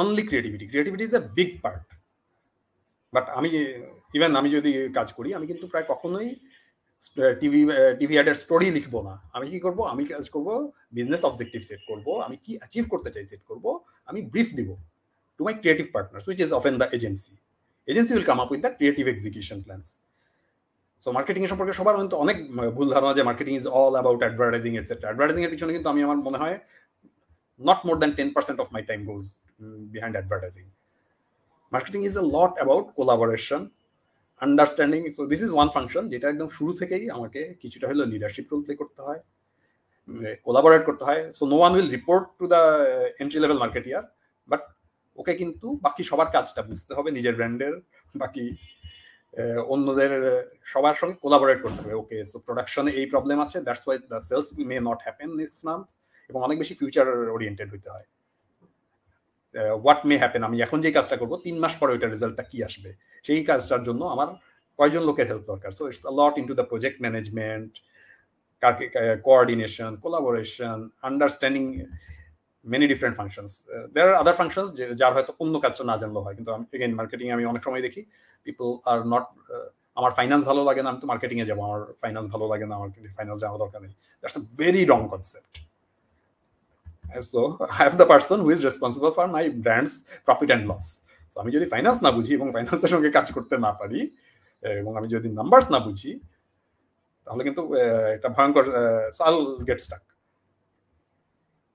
only creativity creativity is a big part but আমি ইভেন আমি যদি কাজ করি, আমি কিন্তু প্রায় কখনোই টিভি টিভি অ্যাডের স্টোরি লিখব না। আমি কি করব? আমি কাজ করব বিজনেস অবজেক্টিভ সেট করব, আমি কি অ্যাচিভ করতে চাই সেট করব, আমি ব্রিফ দিব to my creative partners which is often the agency agency will come up with the creative execution plans so marketing এর সম্পর্কে সবার কিন্তু অনেক ভুল ধারণা যে marketing is all about advertising etcetera advertising এর পিছনে কিন্তু আমি আমার মনে হয় not more than ten percent of my time goes behind advertising marketing is a lot about collaboration understanding so this is one function যেটা একদম শুরু থেকেই আমাকে কিছুটা হলো লিডারশিপ রোল প্লে করতে হয় কোলাবোরেট করতে হয়। So no one will report to the entry level marketer but okay কিন্তু বাকি সবার কাজটা বুঝতে হবে, নিজের ব্র্যান্ডের বাকি অন্যদের সবার সঙ্গে কোলাবোরেট করতে হবে। ওকে সো প্রোডাকশনে এই প্রবলেম আছে that's why the sales may not happen next month এবং অনেক বেশি ফিউচার ওরিয়েন্টেড হইতে হয়। হোয়াট মে হ্যাপেন আমি এখন যে কাজটা করব, তিন মাস পরে ওইটার রেজাল্টটা কি আসবে? সেই কাজটার জন্য আমার কয়জন লোকের হেল্প দরকার? So it's lot into the project management coordination collaboration understanding many different functions there are other functions যার হয়তো অন্য কাজটা না জানলেও হয়, কিন্তু এগেন মার্কেটিং আমি অনেক সময় দেখি পিপল আর নট আমার ফাইন্যান্স ভালো লাগে না, আমি তো মার্কেটিংয়ে যাব, আমার ফাইন্যান্স ভালো লাগে না, আমার ফাইন্যান্স জানা দরকার নেই। That's a very wrong concept so I have the person who is responsible for my brands profit and loss so আমি যদি ফাইন্যান্স না বুঝি এবং ফাইন্যান্সের সঙ্গে কাজ করতে না পারি এবং আমি যদি নাম্বারস না বুঝি, তাহলে কিন্তু একটা ভয়ঙ্কর সাল গেট স্টাক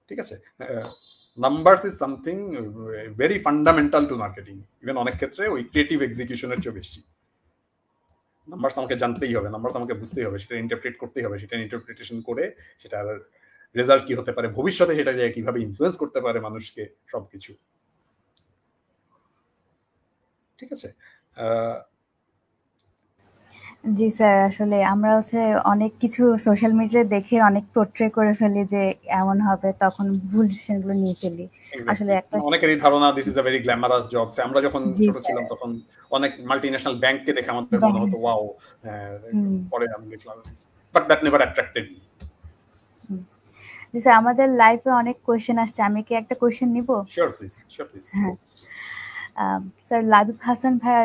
ঠিক আছে? Numbers is something very fundamental to marketing even অনেক ক্ষেত্রে ওই ক্রিয়েটিভ এক্সিকিউশনের চেয়ে বেশি। নাম্বারস আমাকে জানতেই হবে নাম্বারস আমাকে বুঝতেই হবে, সেটা ইন্টারপ্রেট করতেই হবে, সেটা ইন্টারপ্রিটেশন করে সেটার রেজাল্ট কি হতে পারে? ভবিষ্যতে সেটা যে কীভাবে ইনফ্লুয়েন্স করতে পারে মানুষকে? সবকিছু। ঠিক আছে? জি স্যার আসলে আমরা হচ্ছে অনেক কিছু সোশ্যাল মিডিয়া দেখে অনেক পোর্ট্রে করে ফেলি যে এমন হবে তখন ভুল ডিসিশনগুলো নিয়ে ফেলি। আসলে একটা অনেকেরই ধারণা this is a very glamorous job আমরা যখন ছোট ছিলাম তখন অনেক মাল্টিন্যাশনাল ব্যাংককে দেখে আমাদের মনে হতো ওয়াও পরে আমি দেখলাম। But that never attracted me G sir আমাদের লাইফে অনেক কোয়েশ্চেন আসছে আমি কি একটা কোয়েশ্চেন নিব শিওর প্লিজ শিওর প্লিজ হ্যাঁ স্যার লাবিব হাসান ভাই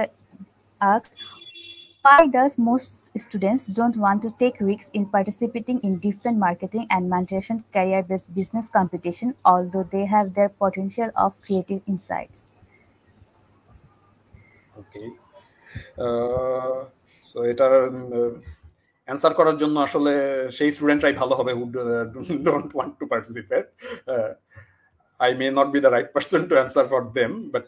asked why does most students don't want to take risks in participating in different marketing and monetization career-based business competition although they have their potential of creative insights okay uh, so এটার answer করার জন্য আসলে সেই স্টুডেন্টরাই ভালো হবে who don't want to participate I may not be the right person to answer for them but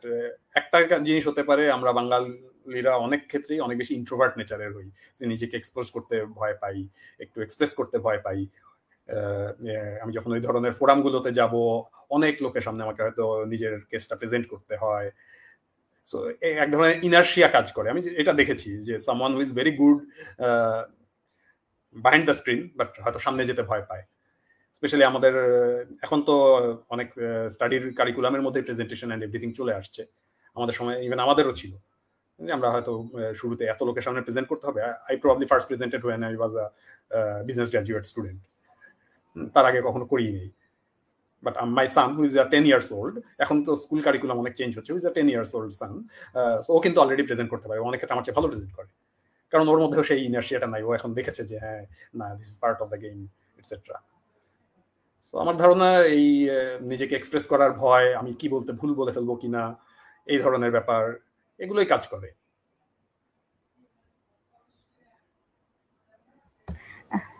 একটা জিনিস হতে পারে, আমরা বাঙালিরা অনেক ক্ষেত্রেই অনেক বেশি ইন্ট্রোভার্ট নেচারের হই, যে নিজেকে এক্সপোজ করতে ভয় পাই, একটু এক্সপ্রেস করতে ভয় পাই। আমি যখন ওই ধরনের ফোরামগুলোতে যাব, অনেক লোকের সামনে আমাকে হয়তো নিজের কেসটা প্রেজেন্ট করতে হয়। সো এক ধরনের ইনার্শিয়া কাজ করে। আমি এটা দেখেছি যে someone who is very good behind the screen but হয়তো সামনে যেতে ভয় পায়। স্পেশালি আমাদের, এখন তো অনেক স্টাডির কারিকুলামের মধ্যে প্রেজেন্টেশন অ্যান্ড এভরিথিং চলে আসছে। আমাদের সময় ইভেন আমাদেরও ছিল। যে আমরা হয়তো শুরুতে এত লোকের সামনে প্রেজেন্ট করতে হবে। I probably first presented when I was a business graduate student তার আগে কখনো করিয়ে নেই। But my son who is a ten years old এখন তো স্কুল কারিকুলাম অনেক চেঞ্জ হচ্ছে। Who's a ten years old son ও কিন্তু অলরেডি প্রেজেন্ট করতে পারে। অনেক ক্ষেত্রে আমার চেয়ে ভালো প্রেজেন্ট করে। কারণ ওর মধ্যেও সেই ইনার্সিয়াটা নাই। ও এখন দেখেছে যে হ্যাঁ না this is part of the game etcetera so আমার ধারণা এই নিজেকে এক্সপ্রেস করার ভয় আমি কি বলতে ভুল বলে ফেলব কিনা এই ধরনের ব্যাপার এগুলোই কাজ করে।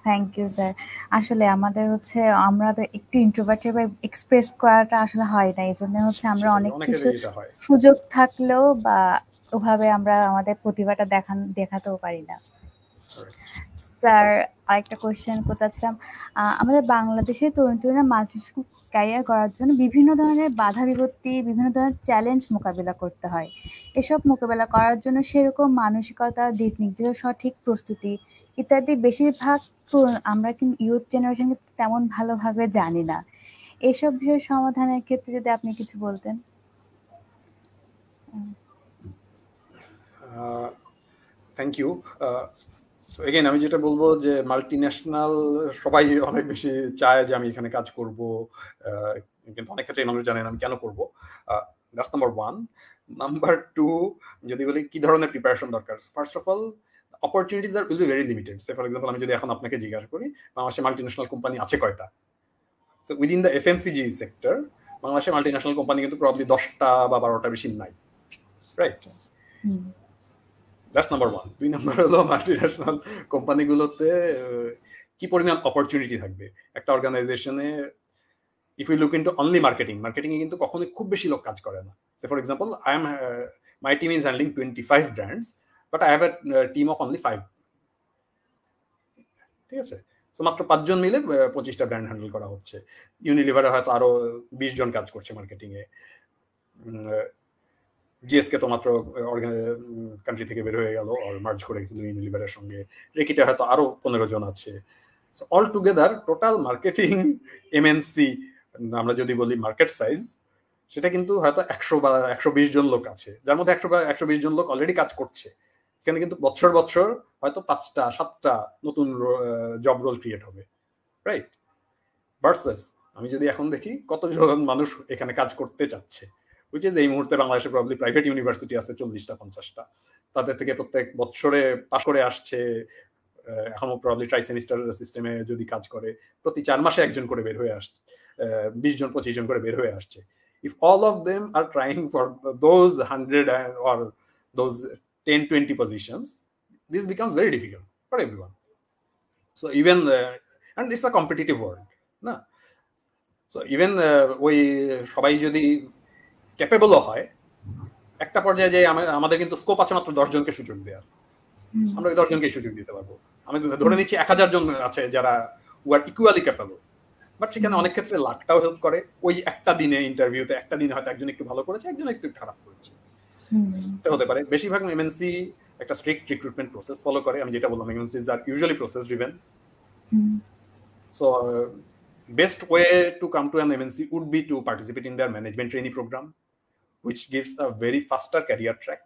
থ্যাংক ইউ স্যার আসলে আমাদের হচ্ছে আমরা তো একটু ইন্ট্রোভার্টেড বা এক্সপ্রেস করাটা আসলে হয় না। এই জন্য হচ্ছে আমরা অনেক কিছু সুযোগ থাকলেও বা ওভাবে আমরা আমাদের প্রতিভাটা দেখান দেখাতেও পারি না। স্যার আরেকটা কোয়েশ্চেন করতেছিলাম আমাদের বাংলাদেশে তরুণ তরুণরা মাল্টি ক্যারিয়ার করার জন্য বিভিন্ন ধরনের বাধা বিপত্তি বিভিন্ন ধরনের চ্যালেঞ্জ মোকাবিলা করতে হয়। এসব মোকাবেলা করার জন্য সেরকম মানসিকতা দিক নির্দেশ সঠিক প্রস্তুতি ইত্যাদি বেশিরভাগ আমরা কিন্তু ইউথ জেনারেশনকে তেমন ভালোভাবে জানি না। এসব বিষয় সমাধানের ক্ষেত্রে যদি আপনি কিছু বলতেন। থ্যাংক ইউ সো এগেন আমি যেটা বলব যে মাল্টি ন্যাশনাল সবাই অনেক বেশি চায় যে আমি এখানে কাজ করব। কিন্তু অনেক ক্ষেত্রে মানুষ জানেন আমি কেন করব। That's number one number two যদি বলি কি ধরনের প্রিপারেশন দরকার? First of all opportunities are will be very limited say for example আমি যদি এখন আপনাকে জিজ্ঞাসা করি, বাংলাদেশে মাল্টি ন্যাশনাল কোম্পানি আছে কয়টা? So within the FMCG sector বাংলাদেশে মাল্টি ন্যাশনাল কোম্পানি কিন্তু প্রবলি দশটা বা বারোটা বেশি নাই। রাইট দ্যাটস নাম্বার ওয়ান দুই নাম্বার হলো মাল্টি ন্যাশনাল কোম্পানিগুলোতে কি পরিমাণ অপরচুনিটি থাকবে? একটা অর্গানাইজেশনে if you look into only marketing marketing এ কিন্তু কখনোই খুব বেশি লোক কাজ করে না। For example I am my team is handling twenty five brands but I have a team of only five ঠিক আছে? সো মাত্র পাঁচজন মিলে পঁচিশটা ব্র্যান্ড হ্যান্ডেল করা হচ্ছে। ইউনিলিভারে হয়তো আরও বিশ জন কাজ করছে মার্কেটিং এ জিএসকে তো মাত্র কান্ট্রি থেকে বের হয়ে গেল আর মার্চ করে কিন্তু ইউনিলিভারের সঙ্গে। রেকিতে হয়তো আরও পনেরো জন আছে। All together total marketing MNC আমরা যদি বলি মার্কেট সাইজ সেটা কিন্তু হয়তো একশো বা একশো বিশ জন লোক আছে। যার মধ্যে একশো বা একশো বিশ জন লোক অলরেডি কাজ করছে। এখানে কিন্তু বছর বছর হয়তো পাঁচটা, সাতটা নতুন জব রোল ক্রিয়েট হবে। রাইট ভার্সেস আমি যদি এখন দেখি কতজন মানুষ এখানে কাজ করতে চাচ্ছে। উইচ ইজ এই মুহূর্তে বাংলাদেশে প্রবলি প্রাইভেট ইউনিভার্সিটি আছে চল্লিশটা পঞ্চাশটা। তাদের থেকে প্রত্যেক বছরে পাশ করে আসছে এখনও প্রবলি ট্রাই সেমিস্টার সিস্টেমে যদি কাজ করে প্রতি চার মাসে একজন করে বের হয়ে আসছে বিশ জন পঁচিশ জন করে বের হয়ে আসছে। If all of them are trying for those 100 or those 10 20 positions this becomes very difficult everyone. So even uh, and it's a competitive world না সো ইভেন ওই সবাই যদি ক্যাপেবলও হয়। একটা পর্যায়ে যে আমাদের কিন্তু স্কোপ আছে মাত্র দশজনকে সুযোগ দেওয়ার আমরা দশ জনকে সুযোগ দিতে পারব। আমি ধরে নিচ্ছি এক হাজার জন আছে যারা ওয়ার ইকুয়ালি ক্যাপেবল বাট সেখানে অনেক ক্ষেত্রে লাকটাও হেল্প করে। ওই একটা দিনে ইন্টারভিউতে একটা দিনে হয়তো একজন একটু ভালো করেছে একজন একটু খারাপ করেছে। এটা হতে পারে। বেশিরভাগ এমএনসি একটা স্ট্রিক্ট রিক্রুটমেন্ট প্রসেস ফলো করে। আমি যেটা বললাম MNC are usually process driven so best way to come to an MNC would be to participate in their management training program which gives a very faster career track.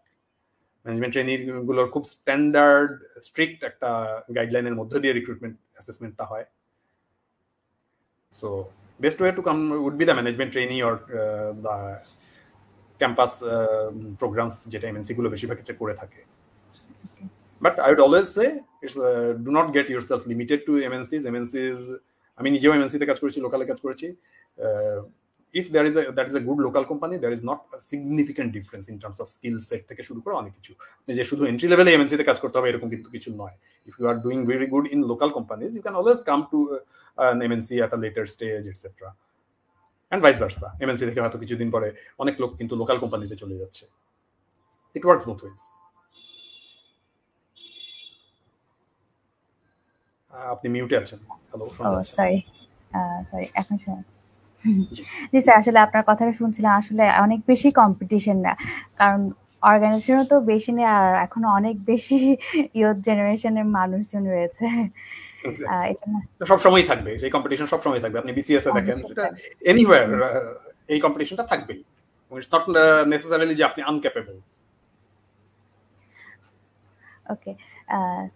Management ট্রেনিংগুলোর খুব standard strict একটা গাইডলাইনের মধ্যে দিয়ে recruitment অ্যাসেসমেন্টটা হয়। Way to come would be the management trainee or uh, the campus uh, programs যেটা এমএনসি গুলো বেশিরভাগ ক্ষেত্রে করে থাকে। But I would always say it's do not get yourself limited to MNCs MNCs আমি নিজেও এমএনসিতে কাজ করেছি লোকালে কাজ করেছি। If there is that is a good local company there is not significant difference in terms of skill set থেকে শুরু করে অনেক কিছু। আপনি যে শুধু এন্ট্রি লেভেলে এমএনসিতে কাজ করতে হবে এরকম কিন্তু কিছু নয়। If you are doing very good in local companies you can always come to an MNC at a later stage, etc. And vice versa. MNC থেকে হয়তো কিছুদিন পরে অনেক লোক কিন্তু লোকাল কোম্পানিতে চলে যাচ্ছে। ইট ওয়ার্কস বোথ ওয়েজ আপনি মিউটে আছেন। হ্যালো সরি সরি এখন শুনুন জি স্যার আসলে আপনার কথাটা শুনছিলাম। আসলে অনেক বেশি কম্পিটিশন না। কারণ অর্গানাইজেশনও তো বেশি নেই আর এখনও অনেক বেশি ইয়থ জেনারেশনের মানুষজন রয়েছে। সব সময় থাকবে সেই কম্পিটিশন সব সময় থাকবে। আপনি বিসিএস এ দেখেন এনিওয়্যার এই কম্পিটিশনটা থাকবেই। ইটস নট নেসেসারিলি যে আপনি আনক্যাপেবল ওকে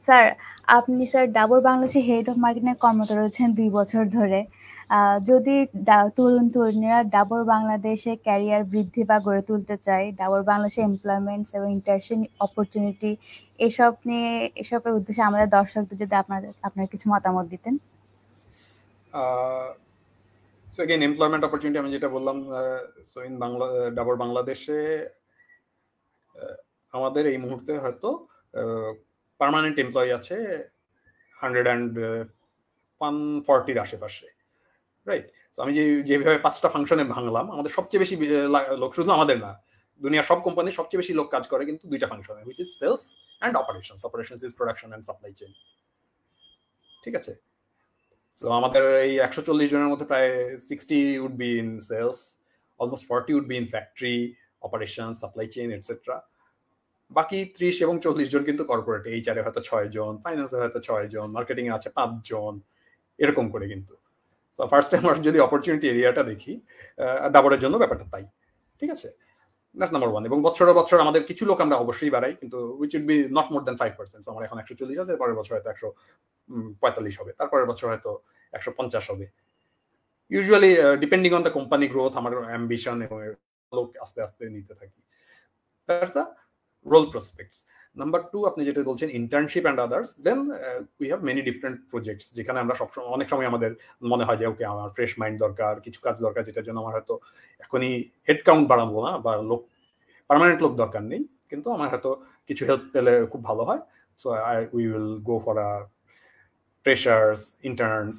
স্যার আপনি স্যার ডাবর বাংলাদেশে হেড অফ মার্কেটিং কর্মরত রয়েছেন দুই বছর ধরে। যদি তরুণ তরুণীরা ডাবর বাংলাদেশে ক্যারিয়ার বৃদ্ধি বা গড়ে তুলতে চায়, ডাবর বাংলাদেশে এমপ্লয়মেন্টস এবং ইন্টারশন অপরচুনিটি এসব নিয়ে, এসবের উদ্দেশ্যে আমাদের দর্শকদের যদি আপনাদের আপনার কিছু মতামত দিতেন। সো এগেইন এমপ্লয়মেন্ট অপরচুনিটি আমি যেটা বললাম সো ইন বাংলা, ডাবর বাংলাদেশে আমাদের এই মুহূর্তে হয়তো পার্মানেন্ট এমপ্লয়ি আছে হান্ড্রেড অ্যান্ড ওয়ান ফর্টির আশেপাশে। রাইট তো আমি যে, যেভাবে পাঁচটা ফাংশনে ভাঙলাম, আমাদের সবচেয়ে বেশি লোক শুধু আমাদের না, দুনিয়ার সব কোম্পানি সবচেয়ে বেশি লোক কাজ করে কিন্তু দুইটা ফাংশনে which is sales and operation operation is production and supply chain ঠিক আছে? সো আমাদের এই একশো চল্লিশ জনের মধ্যে প্রায় sixty would be in sales almost forty would be in factory operation supply chain etcetera বাকি ত্রিশ এবং চল্লিশ জন কিন্তু কর্পোরেট এইচআরে হয়তো ছয় জন ফাইন্যান্সে হয়তো ছয় জন মার্কেটিং এ আছে পাঁচজন এরকম করে কিন্তু। সো ফার্স্ট টাইম যদি অপরচুনিটি এরিয়াটা দেখি ডাবরের জন্য ব্যাপারটা তাই, ঠিক আছে? দ্যাটস নাম্বার ওয়ান এবং বছর বছর আমাদের কিছু লোক আমরা অবশ্যই বাড়াই, কিন্তু which would be not more than five percent আমার এখন একশো চল্লিশ আছে, পরের বছর হয়তো একশো পঁয়তাল্লিশ হবে। তারপরের বছর হয়তো একশো পঞ্চাশ হবে। Usually depending on the company growth আমার অ্যাম্বিশন এবং লোক আস্তে আস্তে নিতে থাকি। That's the role prospects number two আপনি যেটা বলছেন internship and others then we have many different projects যেখানে আমরা সবসময়, অনেক সময় আমাদের মনে হয় যে ওকে আমার ফ্রেশ মাইন্ড দরকার, কিছু কাজ দরকার, যেটার জন্য আমার হয়তো এখনই হেড কাউন্ট বাড়াবো না, বা লোক পারমানেন্ট লোক দরকার নেই, কিন্তু আমার হয়তো কিছু হেল্প পেলে খুব ভালো হয়। So I we will go for a freshers interns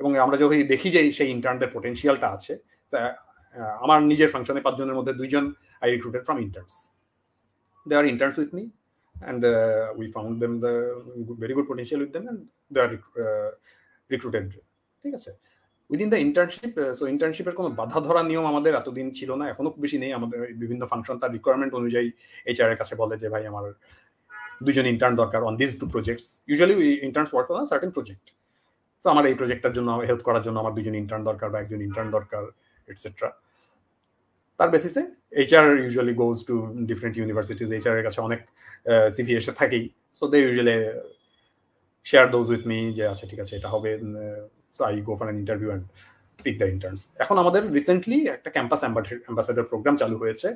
এবং আমরা যদি দেখি যে সেই ইন্টার্নদের পোটেন্সিয়ালটা আছে আমার নিজের ফাংশনে পাঁচজনের মধ্যে দুইজন I recruited from interns they are interns with me and uh, we found them the very good potential with them and they are uh, recruited. ঠিক আছে? উইদিন দ্য ইন্টার্নশিপ সো ইন্টার্নশিপের কোনো বাধা ধরা নিয়ম আমাদের এতদিন ছিল না এখনও খুব বেশি নেই। আমাদের বিভিন্ন ফাংশন তার রিকোয়ারমেন্ট অনুযায়ী এইচআর এর কাছে বলে যে ভাই আমার দুজন ইন্টার্ন দরকার on this two projects usually interns work on certain project so আমার এই প্রজেক্টটার জন্য হেল্প করার জন্য আমার দুজন ইন্টার্ন দরকার বা একজন ইন্টার্ন দরকার এটসেট্রা তার বেসিসে HR usually goes to different universities HR এর কাছে অনেক সিভি এসে থাকেই। So they usually share those with me যে আচ্ছা ঠিক আছে, এটা হবে। So I go for an interview and pick the interns এখন আমাদের রিসেন্টলি একটা ক্যাম্পাস অ্যাম্বাসেডার প্রোগ্রাম চালু হয়েছে,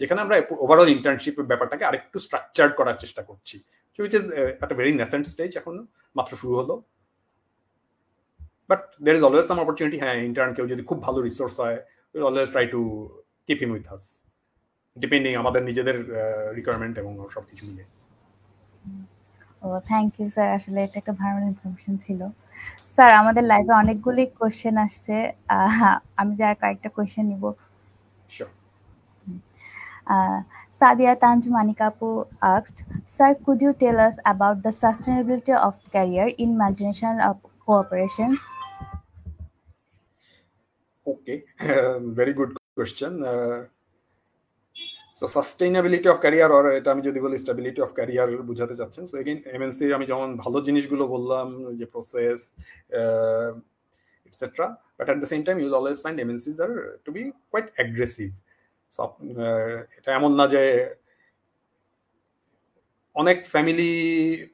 যেখানে আমরা ওভারঅল ইন্টার্নশিপ ব্যাপারটাকে আরেকটু স্ট্রাকচার্ড করার চেষ্টা করছি। উইচ ইজ একটা ভেরি নেসেন্ট স্টেজ এখন, মাত্র শুরু হলো। But there is always some opportunity হ্যাঁ ইন্টার্ন কেউ যদি খুব ভালো রিসোর্স হয় always try to keep with us depending আমাদের নিজেদের রিকোয়ারমেন্ট এবং সব কিছু মিলে। ও থ্যাংক ইউ স্যার আসলে এটা একটা ভালো ইনফরমেশন ছিল। স্যার আমাদের লাইভে অনেকগুলি কোশ্চেন আসছে। আমি যার কয়েকটা কোশ্চেন নিব। Sadia Tanju মানিকাপু asked sir could you tell us about the sustainability of career in multinational cooperations okay very good question. So sustainability of career or এটা আমি যদি বলি স্টেবিলিটি অফ ক্যারিয়ার বুঝাতে চাচ্ছেন। সো এগেইন এমএনসির আমি যেমন ভালো জিনিসগুলো বললাম, যে process etcetera but at the same time you'll always find MNCs are to be quite aggressive so এটা এমন না যে অনেক ফ্যামিলি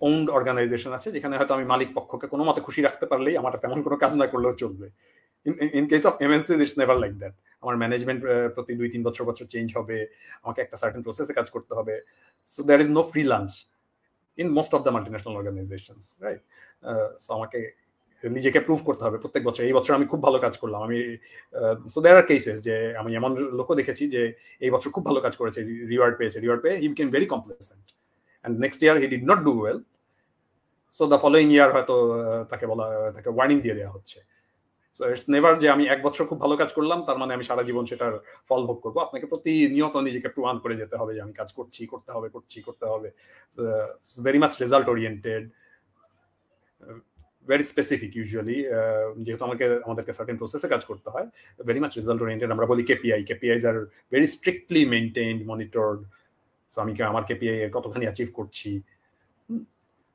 ওন্ড অর্গানাইজেশন আছে, যেখানে হয়তো আমি মালিক পক্ষকে কোনো মতে খুশি রাখতে পারলেই আমার তেমন কোনো কাজ না করলেও চলবে। In case of MNC it's never like that আমার ম্যানেজমেন্ট প্রতি দুই, তিন বছর বছর চেঞ্জ হবে, আমাকে একটা সার্টেন প্রসেসে কাজ করতে হবে। So there is no free lunch in most of the multinational organisations right so আমাকে নিজেকে প্রুভ করতে হবে প্রত্যেক বছর। এই বছর আমি খুব ভালো কাজ করলাম। আমি সো দেয়ার আর কেসেস যে আমি এমন লোকও দেখেছি যে এই বছর খুব ভালো কাজ করেছে রিওয়ার্ড পেয়েছে। রিওয়ার্ড পেয়ে he became very complacent and next year he did not do well so the following year হয়তো তাকে বলা, তাকে ওয়ার্নিং দিয়ে দেওয়া হচ্ছে। সো ইটস নেভার যে আমি এক বছর খুব ভালো কাজ করলাম, তার মানে আমি সারা জীবন সেটার ফল ভোগ করব। আপনাকে প্রতিনিয়ত নিজেকে প্রমাণ করে যেতে হবে যে, আমি কাজ করছি, করতে হবে, করছি, করতে হবে। Very much result oriented very specific usually যেহেতু আমাকে, আমাদেরকে সার্টেন প্রসেসে কাজ করতে হয় ভেরি মাচ রেজাল্ট ওরিয়েন্টেড আমরা বলি KPI KPIs are very strictly maintained monitored so আমি আমার কেপিআই কতখানি অ্যাচিভ করছি?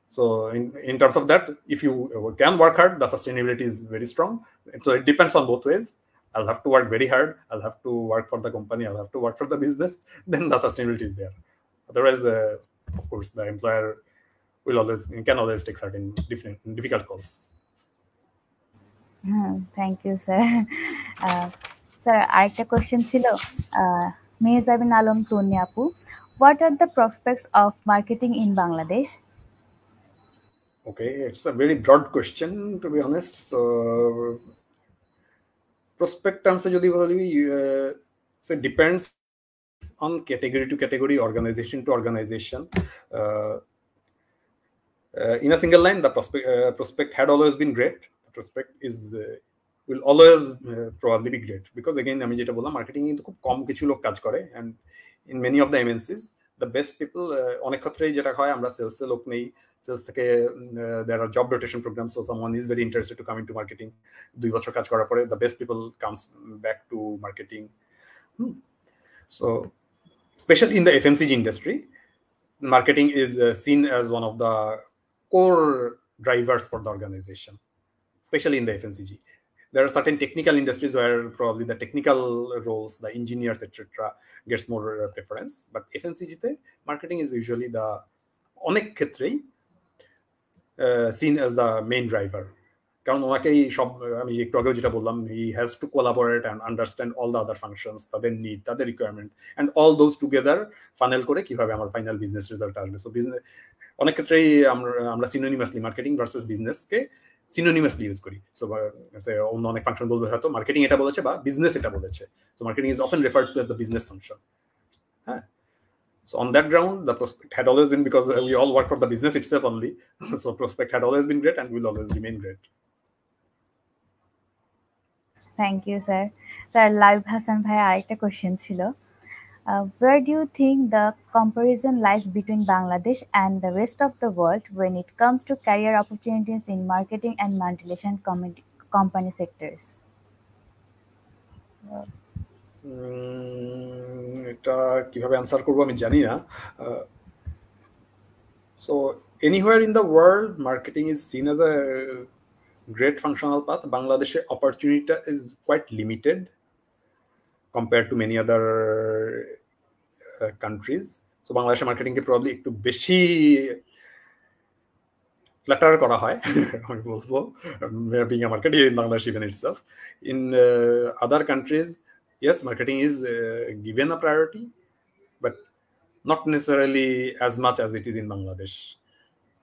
So in, in terms of that, if you can work hard, the sustainability is very strong. So it depends on both ways. I'll have to work very hard. I'll have to work for the company. I'll have to work for the business. Then the sustainability is there. Otherwise, uh, of course, the employer will always can always take certain different difficult calls. Thank you sir sir আরেকটা question ছিল মেহজাবিন আলম তন্নি আপু what are the prospects of marketing in Bangladesh Okay, it's a very broad question to be honest. So, prospect terms যদি বলি so it depends on category to category, organization to organization. Uh, uh, in a single line, the prospect uh, prospect had always been great. The prospect is will always probably be great because again আমি যেটা বললাম marketing কিন্তু খুব কম কিছু লোক কাজ করে and in many of the MNCs the best people অনেক ক্ষেত্রেই যেটা হয় আমরা সেলসে লোক নেই সেলস থেকে there are job rotation program so someone is very interested to come into marketing দুই বছর কাজ করার পরে the best people comes back to marketing so especially in the FMCG industry, marketing is uh, seen as one of the core drivers for the organization, especially in the FMCG. There are certain technical industries where probably the technical roles, the engineers, etc., gets more uh, preference. But FMCG, marketing is usually the অনেক ক্ষেত্রেই seen as the main driver কারণ ওনাকেই সব আমি একটু আগেও যেটা বললাম he has to collaborate and understand all the other functions তাদের নিড তাদের requirement and all those together final করে কীভাবে আমার ফাইনাল বিজনেস রেজাল্ট আসবে সো বিজনেস অনেক ক্ষেত্রেই আমরা আমরা সিনোনিমাসলি মার্কেটিং ভার্সেস বিজনেসকে সিনোনিমাসলি ইউজ করি সো অন্য অনেক ফাংশন বলবে হয়তো মার্কেটিং এটা বলেছে বা বিজনেস এটা বলেছে so marketing is often referred to the business function হ্যাঁ So on that ground, the prospect had always been because we all work for the business itself only. so prospect had always been great and will always remain great. Thank you sir sir live Hasan ভাই আরেকটা question ছিল where do you think the comparison lies between Bangladesh and the rest of the world when it comes to career opportunities in marketing and multinational company sectors? এটা কিভাবে answer করবো আমি জানি না so anywhere in the world marketing is seen as a great functional path. Bangladesh opportunity is quite limited compared to many other uh, countries. So বাংলাদেশের মার্কেটিংকে probably একটু বেশি ফ্ল্যাটার করা হয় আমি বলবো being a market in Bangladesh even itself in other countries yes marketing is uh, given a priority but not necessarily as much as it is in bangladesh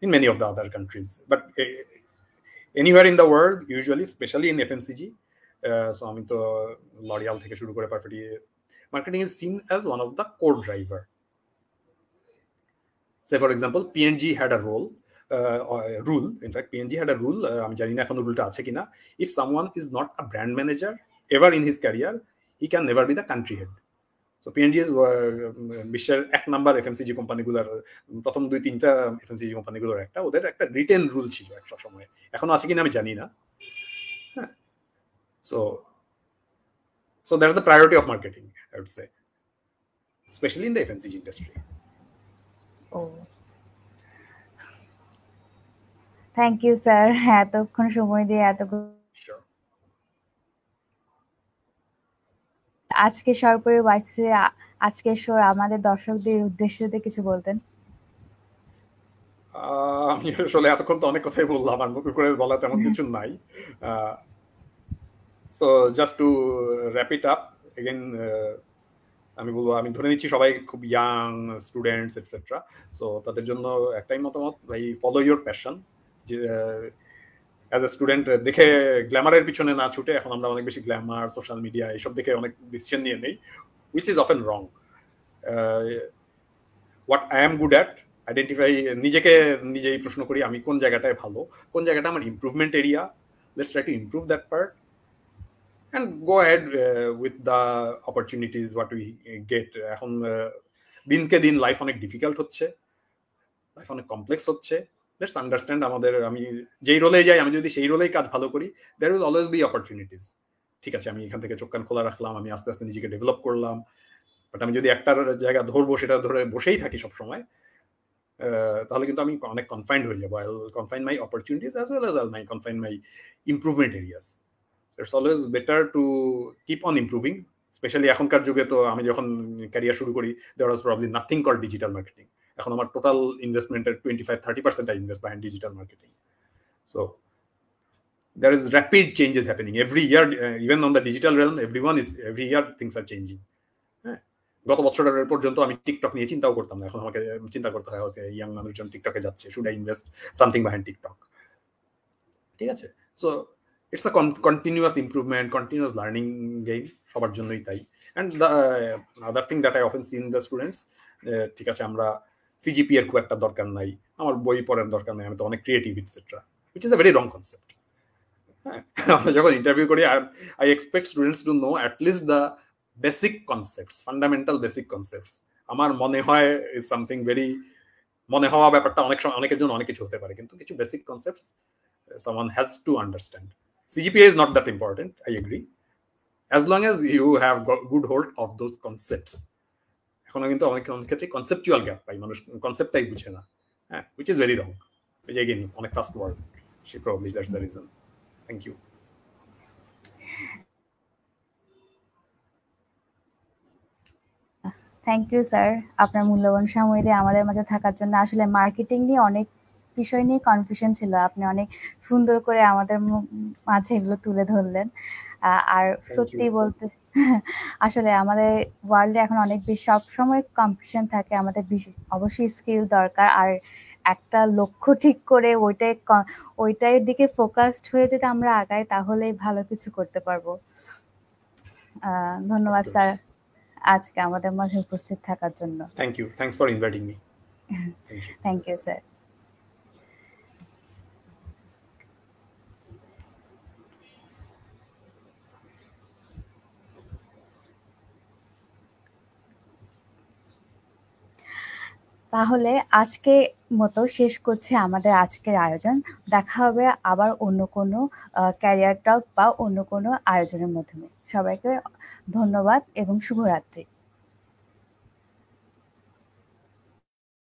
in many of the other countries but uh, anywhere in the world usually especially in FMCG so আমি তো L'Oréal থেকে শুরু করে perfectly marketing is seen as one of the core driver say for example PNG had a role uh, a rule in fact PNG had a rule আমি জানি না এখন রুলটা আছে কিনা if someone is not a brand manager ever in his career he can never be the country head so P N G বিশ্বের এক number FMCG কোম্পানিগুলোর প্রথম দুই তিনটা এফএমসিজি কোম্পানিগুলোর একটা ওদের একটা রিটেন রুল ছিল এক সময় এখনো আছে কিনা আমি জানি না হ্যাঁ so So that's the priority of marketing I would say specially in the FMCG industry O thank you sir এতক্ষণ সময় দিয়ে এত আজকে সরকারি ওয়াইসি আজকের শো আমাদের দর্শকদের উদ্দেশ্যে কিছু বলতেন। আমি আসলে এতক্ষণ তো অনেক কথাই বললাম আর নতুন করে বলা তেমন কিছু নাই। So just to wrap it up again আমি বলব, আমি ধরে নিচ্ছি সবাই খুব ইয়াং স্টুডেন্টস এটসেট্রা সো তাদের জন্য একটাই মতামত, ভাই ফলো ইউর প্যাশন যে অ্যাজ এ স্টুডেন্ট দেখে গ্ল্যামারের পিছনে না ছুটে, এখন আমরা অনেক বেশি গ্ল্যামার সোশ্যাল মিডিয়া এইসব দেখে অনেক ডিসিশন নিয়ে নেই which is often wrong what I am good at identify নিজেকে নিজেই প্রশ্ন করি, আমি কোন জায়গাটায় ভালো, কোন জায়গাটা আমার improvement area let's try to improve that part and go ahead with the opportunities what we get এখন দিনকে দিন লাইফ অনেক ডিফিকাল্ট হচ্ছে লাইফ অনেক কমপ্লেক্স হচ্ছে। লেটস আন্ডারস্ট্যান্ড আমাদের, আমি যেই রোলে যাই, আমি যদি সেই রোলেই কাজ ভালো করি there will always be opportunities ঠিক আছে, আমি এখান থেকে চোখ কান খোলা রাখলাম, আমি আস্তে আস্তে নিজেকে ডেভেলপ করলাম। বাট আমি যদি একটার জায়গা ধরবো, সেটা ধরে বসেই থাকি সব সময় তাহলে কিন্তু আমি অনেক কনফাইন্ড হয়ে যাব। I confine my opportunities as well as my confine my improvement areas it's always better to keep on improving specially এখনকার যুগে তো আমি যখন ক্যারিয়ার শুরু করি there was probably nothing call digital marketing এখন আমার টোটাল ইনভেস্টমেন্টের twenty five thirty percent I invest by digital marketing so there is rapid changes happening. Every year uh, even on the digital realm everyone is every year things are changing. হ্যাঁ? গত বছরের পর্যন্ত আমি TikTok নিয়ে চিন্তাও করতাম না। এখন আমাকে চিন্তা করতে হয় ইয়াং মানুষজন টিকটকে যাচ্ছে should I invest something behind TikTok ঠিক আছে? So it's a continuous improvement continuous learning game সবার জন্যই তাই। And the other thing that I often seen the students ঠিক আছে, আমরা সিজিপি এর খুব একটা দরকার নাই, আমার বই পড়ার দরকার নাই, আমি তো অনেক creative etcetera which is a very wrong concept হ্যাঁ আমরা যখন ইন্টারভিউ করি I expect students to know at least the basic concepts fundamental basic concepts আমার মনে হয় ইজ সামথিং ভেরি মনে হওয়া ব্যাপারটা অনেক সময় অনেকের জন্য অনেক কিছু হতে পারে, কিন্তু কিছু basic concepts someone has to understand CGPA is not that important, I agree. As long as you have got good hold of those concepts. এখনও কিন্তু অনেক অনেক ক্ষেত্রে কনসেপচুয়াল গ্যাপ পাই, মানুষ কনসেপ্টটাই বুঝে না। হ্যাঁ which is very wrong which again অনেক first word say probably that's the reason thank you thank you sir আপনার মূল্যবান সময় দিয়ে আমাদের মাঝে থাকার জন্য আসলে মার্কেটিং নিয়ে অনেক বিষয় নিয়ে কনফিউশন ছিল। আপনি অনেক সুন্দর করে আমাদের মাঝে এগুলো তুলে ধরলেন। আর সত্যি বলতে আসলে আমাদের ওয়ার্ল্ডে এখন অনেক বেশি সবসময় কম্পিটিশন থাকে। আমাদের অবশ্যই স্কিল দরকার। আর একটা লক্ষ্য ঠিক করে ওইটাই ওইটার দিকে ফোকাসড হয়ে যদি আমরা আগাই তাহলে ভালো কিছু করতে পারব। ধন্যবাদ স্যার আজকে আমাদের মাঝে উপস্থিত থাকার জন্য। Thank you thanks for inviting me thank you sir তাহলে আজকে মতো শেষ করছে আমাদের আজকের আয়োজন। দেখা হবে আবার অন্য কোনো ক্যারিয়ার টক বা অন্য কোনো আয়োজনের মাধ্যমে। সবাইকে ধন্যবাদ এবং শুভরাত্রি।